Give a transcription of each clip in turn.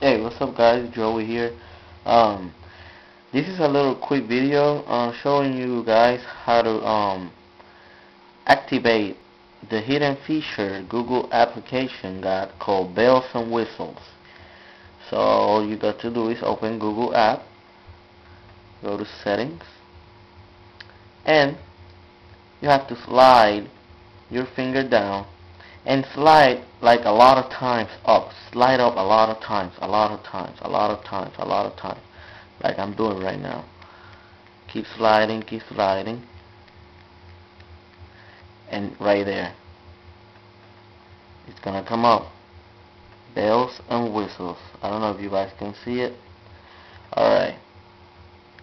Hey, what's up guys? Joey here. Um, this is a little quick video uh, showing you guys how to um, activate the hidden feature Google application got called Bells and Whistles. So all you got to do is open Google app, go to settings, and you have to slide your finger down and slide like a lot of times up. Slide up a lot of times a lot of times a lot of times a lot of times. Like I'm doing right now. Keep sliding keep sliding. And right there. It's gonna come up. Bells and whistles. I don't know if you guys can see it. Alright.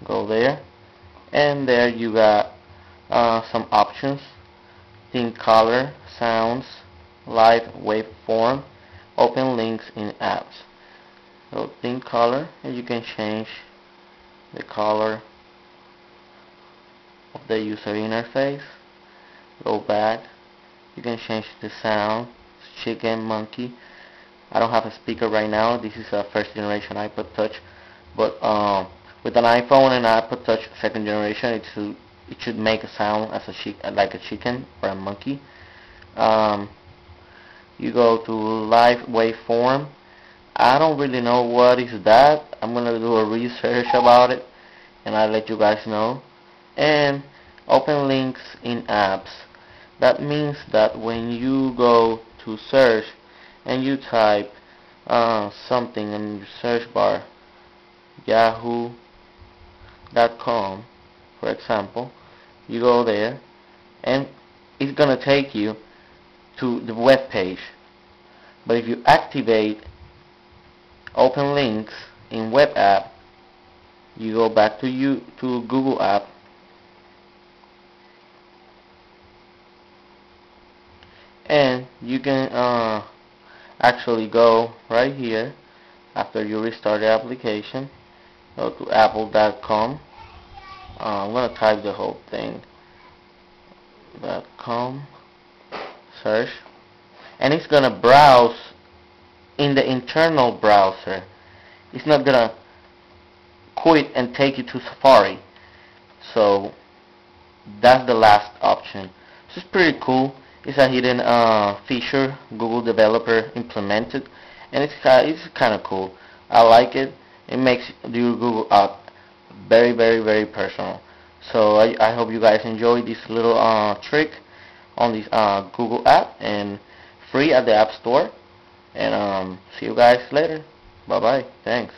Go there. And there you got uh, some options. Theme color sounds live waveform, open links in apps. So theme color, and you can change the color of the user interface. Go back, you can change the sound, chicken, monkey. I don't have a speaker right now. This is a first generation iPod Touch, but um, with an iPhone and iPod Touch second generation, it should it should make a sound as a like a chicken or a monkey. Um, you go to live waveform. I don't really know what is that. I'm gonna do a research about it and I'll let you guys know. And open links in apps. That means that when you go to search and you type uh, something in your search bar yahoo.com for example you go there and it's gonna take you to the web page. But if you activate open links in web app, you go back to you to Google app. And you can uh, actually go right here after you restart the application. Go to apple.com uh, I'm gonna type the whole thing .com search and it's gonna browse in the internal browser. It's not gonna quit and take you to Safari. So that's the last option. So it's pretty cool. It's a hidden uh, feature Google developer implemented and it's kind it's kind of cool. I like it. It makes your Google app very very very personal. So I, I hope you guys enjoy this little uh, trick on this uh, Google app and free at the App Store. And um, see you guys later. Bye bye. Thanks.